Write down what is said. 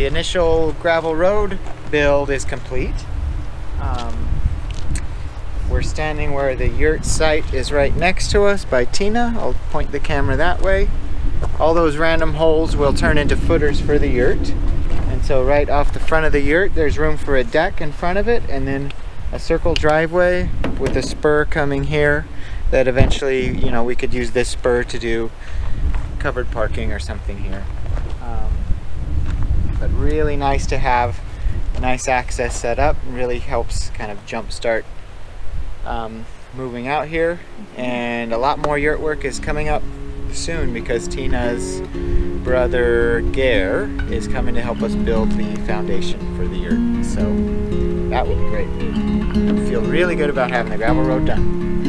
the initial gravel road build is complete. Um, we're standing where the yurt site is right next to us by Tina. I'll point the camera that way. All those random holes will turn into footers for the yurt. And so right off the front of the yurt, there's room for a deck in front of it and then a circle driveway with a spur coming here that eventually, you know, we could use this spur to do covered parking or something here. But really nice to have nice access set up. Really helps kind of jumpstart um, moving out here. And a lot more yurt work is coming up soon because Tina's brother Gare is coming to help us build the foundation for the yurt. So that will be great. I feel really good about having the gravel road done.